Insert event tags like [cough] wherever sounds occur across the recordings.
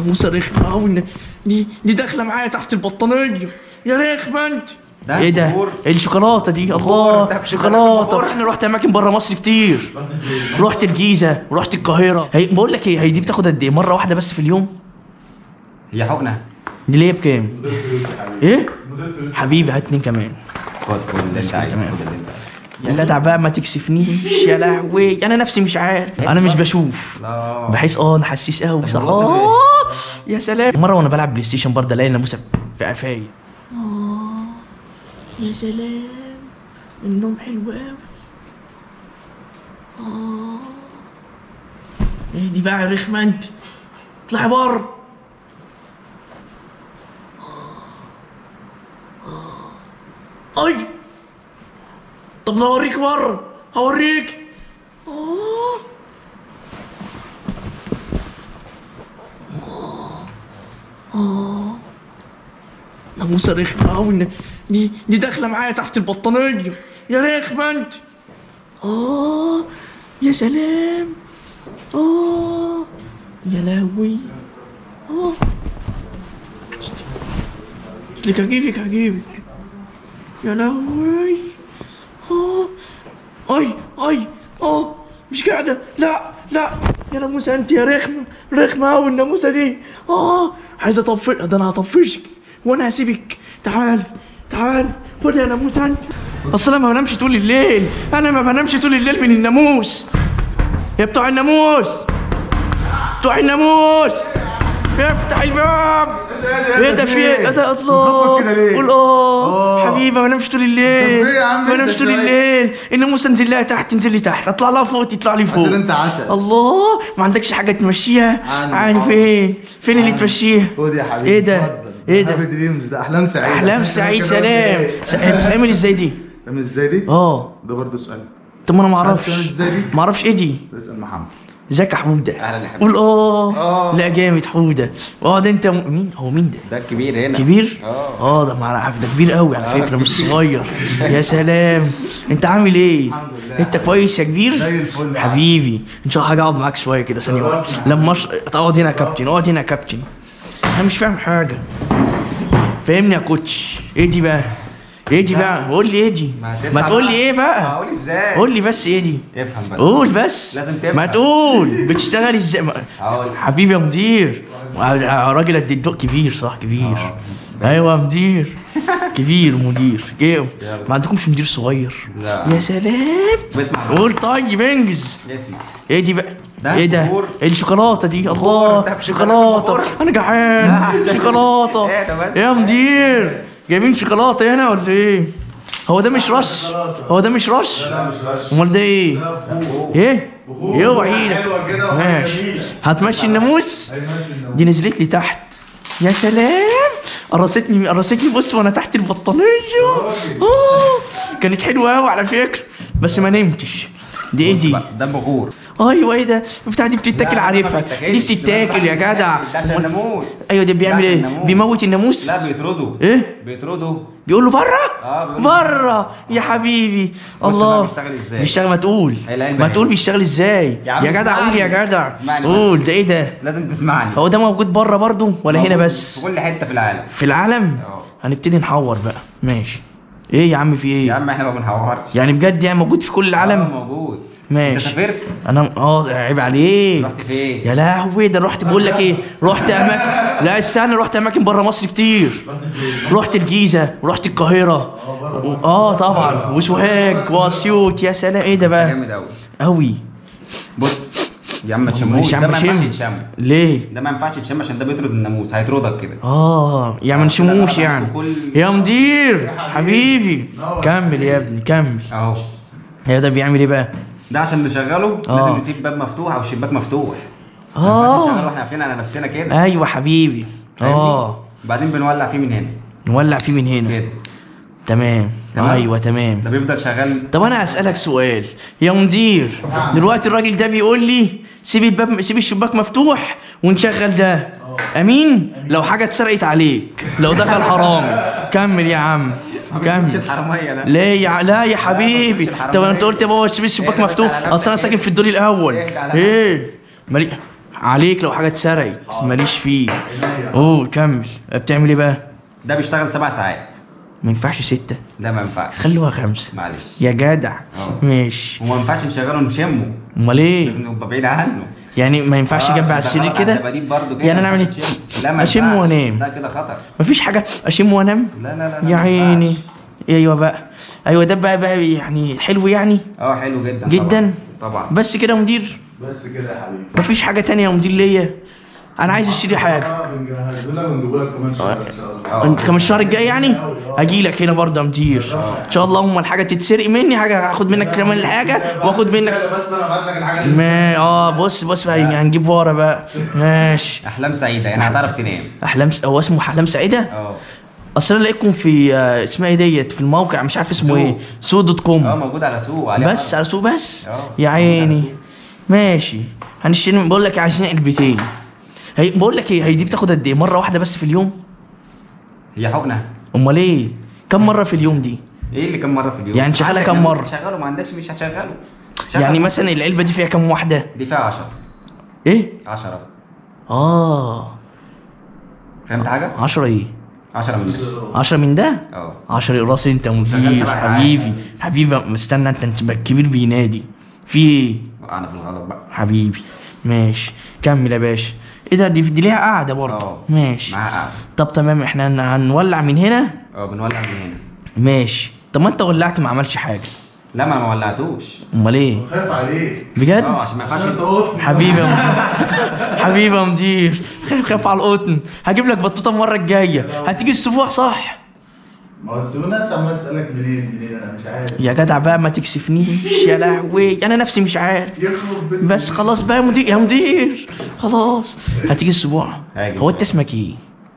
ناموسه رخمه قوي دي دي داخلة معايا تحت البطانية. يا رخمه أنت. ده إيه ده؟ إيه دي شوكولاتة دي؟ الله. شوكولاتة. أنا رحت أماكن بره مصر كتير. رحت الجيزة ورحت القاهرة. هي بقول لك إيه هي دي بتاخد قد إيه؟ مرة واحدة بس في اليوم؟ هي حقنة. دي ليه بكام؟ إيه؟ حبيبي هات اتنين كمان. عايزه يا جدع بقى ما تكسفنيش. يا لهوي. أنا نفسي مش عارف. أنا مش بشوف. بحس آه أنا حسيس قوي بصراحة. يا سلام. مرة وأنا بلعب PlayStation برضه ألاقي ناموسه في قفايا. آه يا سلام. النوم حلو قوي آه. إيه دي بقى رخمه أنت؟ اطلعي بره. أي. طب أنا اوريك بره. هوريك. آه. ناموسه رخمه قوي دي دي داخله معايا تحت البطانيه يا رخمه أنت؟ آه يا سلام. آه يا لهوي. آه. لك هجيبك هجيبك يا لهوي. آه. أي أي آه. مش قاعدة. لا لا. يا ناموسه أنت يا رخمه رخمه قوي الناموسه دي. آه. عايزه اطفش ده أنا هطفشك وأنا هسيبك. تعال تعال خد يا ناموسه انت اصل أنا ما بنامش طول الليل. أنا ما بنامش طول الليل من الناموس. يا بتوع الناموس. بتوع الناموس. افتح الباب. إيه ده في إيه ده الله؟ قول آه. آه. حبيبي ما بنامش طول الليل. عم ما بنامش طول؟ الليل. الناموسه انزل لها تحت تنزل لي تحت. اطلع لها فوق تطلع لي فوق. أنت عسل. الله. ما عندكش حاجة تمشيها؟ عندي. عارف فين؟ فين اللي تمشيها خد يا حبيبي إيه ده. إيه ده؟ Happy Dreams ده. أحلام سعيده أحلام سعيد سلام؟ بتتعمل إزاي دي تعمل إزاي دي؟ آه. ده برضه سؤال. طب ما أنا ما أعرفش. بتعمل إزاي دي؟ ما أعرفش إيه دي. اسال محمد. ازيك يا حوده أهلا يا حبيبي. قول آه. آه. لا جامد حوده آه ده أنت م- مين؟ هو مين ده؟ ده الكبير هنا. كبير؟ آه. آه ده مع ده كبير قوي على آه، فكرة مش. [laughs] صغير. يا سلام. أنت عامل إيه؟ الحمد لله. أنت كويس يا كبير؟ زي الفل. حبيبي. إن شاء الله هاجي أقعد معاك شوية كده ثانية واحدة. لما. أقعد هنا يا كابتن أقعد هنا يا كابتن. أنا مش فاهم حاجة. فاهمني يا كوتش إيه دي بقى؟ إيه دي بقى؟ قول لي إيه دي؟ ما تقول لي. إيه بقى؟ هقول إزاي قول لي بس إيه دي؟ افهم بس قول بس لازم تفهم. ما تقول بتشتغل إزاي هقول. حبيبي يا مدير راجل قد الدق كبير صح كبير آه. أيوه مدير كبير مدير يلا. ما عندكمش مدير صغير لا. يا سلام. قول طيب انجز اسمع إيه دي بقى ده إيه ده؟ بخور. إيه دي؟ شوكولاته دي الله. شوكولاتة. أنا جعان. لا. شوكولاتة. إيه ده بس؟ يا مدير. جايبين شوكولاتة هنا ولا إيه؟ هو ده مش رش؟ هو ده مش رش؟ أمال ده إيه. إيه. يوعى إيدك ماشي. هتمشي الناموس. دي نزلت لي تحت. يا سلام. قرصتني قرصتني. بص وأنا تحت البطانية. آه. كانت حلوة قوي على فكرة. بس ما نمتش. دي إيه دي؟ ده بخور. أيوه إيه ده؟ البتاع دي بتتاكل عارفها. دي بتتاكل يا جدع. ده عشان الناموس. أيوه ده بيعمل إيه. بيموت الناموس؟ لا بيطردوا إيه؟ بيطردوا بيقول له بره؟ آه بره. يا حبيبي. الله. بيشتغل إزاي. بيشتغل ما تقول. العلبة ما. تقول بيشتغل إزاي. يا جدع قول يا. جدع. قول ده إيه ده؟ لازم تسمعني. هو ده موجود بره برضو ولا هنا بس؟ في كل حتة في العالم. في العالم. هنبتدي نحور بقى. ماشي. إيه يا عم في يا إيه عم إحنا ما بنحورش يعني بجد يعني موجود في كل آه، العالم موجود. ماشي. أنت سافرت؟ أنا آه عيب عليك. رحت فين؟ يا لهوي ده رحت بقول لك إيه؟ رحت أماكن. لا استنى رحت أماكن بره مصر كتير. رحت الجيزة ورحت القاهرة. آه طبعا. وسوهاج وأسيوط. يا سلام إيه ده بقى؟ جامد قوي قوي بص يا عم ما تشموش ده ما ينفعش. يتشم. ليه؟ ده ما ينفعش يتشم عشان ده بيطرد الناموس. هيطردك كده. آه يعني ما آه، نشموش يعني. كل- يا مدير. حبيبي. كمل يا ابني كمل. أهو. هي ده بيعمل إيه بقى؟ ده عشان نشغله آه. لازم نسيب باب مفتوح أو الشباك مفتوح. ينفعش نشغله آه وإحنا قافلين على نفسنا كده. أيوه حبيبي؟ آه. بعدين بنولع فيه من هنا. نولع فيه من هنا. كده. تمام. تمام؟ أيوه تمام. ده بيفضل شغال. طب أنا اسالك سؤال. يا مدير دلوقتي الراجل ده بيقول لي سيب الباب سيب الشباك مفتوح ونشغل ده. أمين؟ لو حاجة اتسرقت عليك لو دخل حرامي كمل يا عم. كمل. ليه يا لا يا حبيبي. طب أنت قلت يا بابا سيب الشباك بس مفتوح. أصل أنا ساكن في الدور الأول. على إيه؟ مالي عليك لو حاجة اتسرقت. ماليش فيه. قول كمل. بتعمل إيه بقى؟ ده بيشتغل سبع ساعات. ما ينفعش ستة. ده ما ينفعش. خلوها خمسة. معلش. يا جدع. آه. ماشي. وما ينفعش نشغله نشمه. أمال إيه؟ لازم نبقى بعيد عنه. يعني ما ينفعش آه، جنب على السرير كده؟ يعني أنا أعمل إيه؟ لا أشم. وأنام. لا كده خطر. مفيش حاجة. أشم وأنام؟ لا لا لا, لا يا عيني. أيوه بقى. أيوه ده بقى بقى يعني حلو يعني؟ آه حلو جدا جدا. طبعا, طبعا. بس كده يا مدير. بس كده يا حبيبي. مفيش حاجة تانية يا مدير ليا؟ أنا عايز أشتري حاجة. آه. بنجهزه لك كمان شهر ان شاء الله آه. انت كمان الشهر الجاي يعني؟ هجي لك هنا برضه يا مدير. إن شاء الله اما الحاجة تتسرق مني حاجة هاخد منك كمان الحاجة وآخد منك. بس أنا ابعت لك الحاجة ما آه بص بص بقى هنجيب ورا بقى. ماشي. أحلام سعيدة يعني هتعرف تنام. أحلام. هو اسمه أحلام سعيدة؟ آه. أصل أنا لقيتكم في آه، اسمها إيه ديت؟ في الموقع مش عارف اسمه سوق. إيه. سوق dot آه com موجود على سوق بس على سوق بس؟ آه، يا عيني. ماشي. هنشتري بقول لك عايزين علبتين. هي بقول لك إيه هي دي بتاخد قد إيه؟ مرة واحدة بس في اليوم؟ هي حقنة. أمال إيه؟ كم مرة في اليوم دي؟ إيه اللي كم مرة في اليوم؟ يعني عندك كم مرة؟ هتشغله ما عندكش مش هتشغله. شغل. يعني مثلا العلبة دي فيها كم واحدة؟ دي فيها 10 إيه؟ 10 آه. فهمت حاجة؟ 10 إيه؟ 10 من ده. 10 من ده؟ أه. 10 راس أنت مدير. حبيبي. حبيبي مستنى أنت الكبير بينادي. في إيه؟ وقعنا في الغلط بقى. حبيبي. ماشي. كمل يا باشا. إيه ده؟ دي, دي ليها قاعدة برضه. آه. ماشي. معاها قاعدة. طب تمام إحنا هن- هنولع من هنا؟ آه بنولع من هنا. ماشي. طب ما انت ولعت ما عملش حاجة. لا ما أنا ما ولعتوش. امال إيه؟ خايف عليك بجد؟ آه عشان ما ينفعش حبيبي يا مدير. حبيبي يا مدير. خايف خايف على القطن. هجيب لك بطوطة المرة الجاية. هتيجي الأسبوع صح. ما هو السوق الناس عمالة تسألك منين منين؟ أنا مش عارف. يا جدع بقى ما تكسفنيش يا لهوي. أنا نفسي مش عارف. يخرب بس خلاص بقى يا مدير يا مدير. خلاص. هتيجي الأسبوع. هاجي. هو انت اسمك إيه؟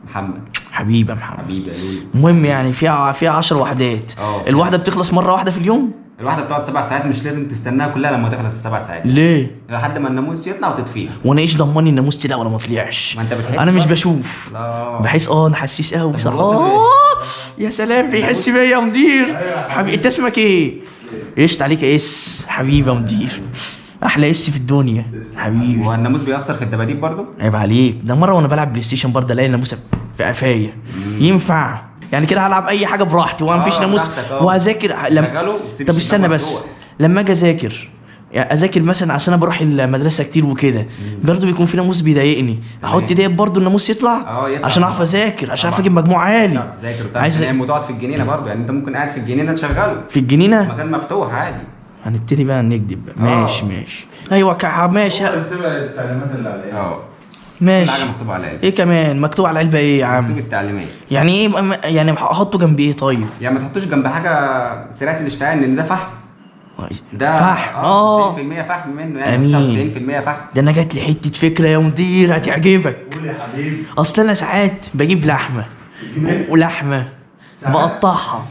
محمد. حبيبي يا محمد. حبيبي المهم يعني فيها فيها 10 وحدات. آه. الواحده بتخلص مرة واحدة في اليوم؟ الواحده بتقعد سبع ساعات مش لازم تستناها كلها لما تخلص السبع ساعات. ليه؟ لحد ما الناموس يطلع وتطفيه وأنا إيش ضمني الناموس طلع ولا ما طلعش؟ ما انت بتحس أنا مش. بشوف. لا. بحس آه أنا حسيس قوي آه يا سلام بيحس بيا يا مدير. حبيبي انت اسمك إيه؟ قشط عليك يا اس. حبيبي يا مدير. أحلى اس في الدنيا. حبيبي. هو الناموس بيأثر في الدباديب برضو؟ عيب عليك. ده مرة وأنا بلعب PlayStation برضه الاقي ناموسه في قفايا. ينفع؟ يعني كده هلعب أي حاجة براحتي. وما آه، فيش ناموس. براحتك، آه. وهذاكر لم... طب استنى بس. لما أجي أذاكر يعني أذاكر مثلا عشان أنا بروح المدرسة كتير وكده. برضه بيكون في ناموس بيضايقني. أحط ديت برضه الناموس يطلع آه، يطلع. عشان أعرف أذاكر عشان أعرف. أجيب مجموع عالي. تذاكر عايز تنام وتقعد في الجنينة برضو. يعني أنت ممكن قاعد في الجنينة تشغله. في الجنينة؟ مكان مفتوح عادي. هنبتدي بقى نكذب بقى. آه. ماشي ماشي. أيوه كع- ماشي. هو اتبع التعليمات اللي عليها. آه. ماشي. حاجة مكتوبة على العلبه إيه كمان؟ مكتوب على العلبة إيه يا مكتوب عم التعليمات يعني إيه؟ يعني أحطه جنب إيه طيب؟ يعني ما تحطوش جنب حاجة سريعة الاشتعال إن ده فحم. ده فحم. آه. 90% فحم منه يعني أمين. 99% فحم. ده أنا جات لي حتة فكرة يا مدير هتعجبك. قول يا حبيبي. أصل أنا ساعات بجيب لحمة؟ ولحمة ساعات؟ بقطعها.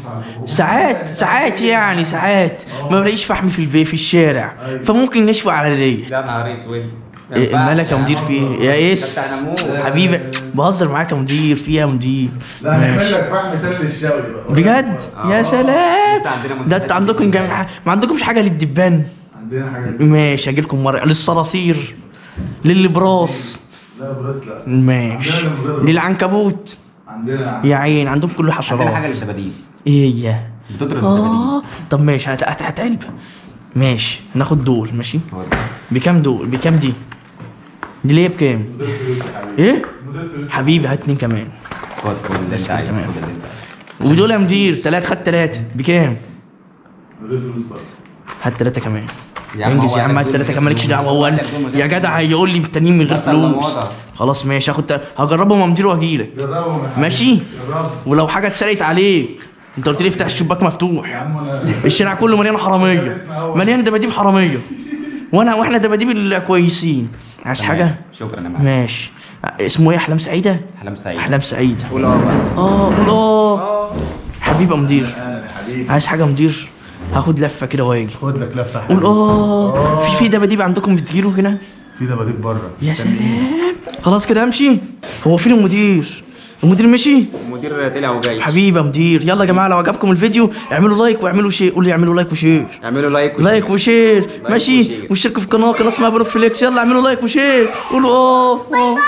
ساعات ساعات يعني ساعات. ما بلاقيش فحم في البيت في الشارع. فممكن نشوي على الريح ده نهار اسود إيه مالك يا مدير في إيه يا ايس ناموس حبيبي بهزر معاك يا مدير في إيه يا مدير. لا هنعمل. لك فحم تاني للشوي بقى. بجد؟ آه. يا سلام. ده أنتوا عندكم. جم... ما عندكمش حاجة للدبان؟ عندنا حاجة ماشي أجي لكم مره للصراصير للبراس. لا بريس لا. ماشي. للعنكبوت. عندنا. يا عين عندكم كل عندنا حاجة حشرات للدباديب إيه هي بتطرد الدباديب آه. طب ماشي هات هات هات علبه ماشي ناخد دول ماشي. بكام دول؟ بكام دي؟ دي ليه بكام؟ إيه؟ حبيبي هات اتنين كمان. خد خد اللي انت عايزه عايزه. ودول يا مدير تلات خد تلاتة. بكام؟ مدير فلوس برضه. هات تلاتة كمان. انجز يا عم هات تلاتة كمان. مالكش دعوة هو يا جدع هيقول لي التانيين من غير فلوس. خلاص ماشي هاخد هجربهم يا مدير حبيبي. ماشي؟ ولو حاجة اتسرقت عليك. انت قلت لي افتح الشباك يا مفتوح الشارع كله مليان حرامية. [laughs] مليان دباديب حرامية. وانا وإحنا دباديب الكويسين عايز. حاجة؟ شكرا يا معلم. ماشي. اسمه إيه؟ أحلام سعيدة؟ أحلام سعيد أحلام سعيدة. قول آه. بقى آه قول آه. آه. حبيبي يا مدير. يا حبيبي عايز حاجة يا مدير؟ هاخد لفة كده وأجي. خد لك لفة يا قول آه. في في دباديب عندكم بتجيله هنا؟ في دباديب بره. يا سلام. خلاص كده أمشي. هو فين المدير؟ المدير مشي؟ المدير طلع وجاي. حبيبي يا مدير يلا يا جماعة لو عجبكم الفيديو اعملوا like واعملوا share قولوا اعملوا like و share. اعملوا like و share. like و share. ماشي؟ و share. واشتركوا في القناه قناة اسمها بروفليكس يلا اعملوا like و share. قولوا آه آه. bye bye.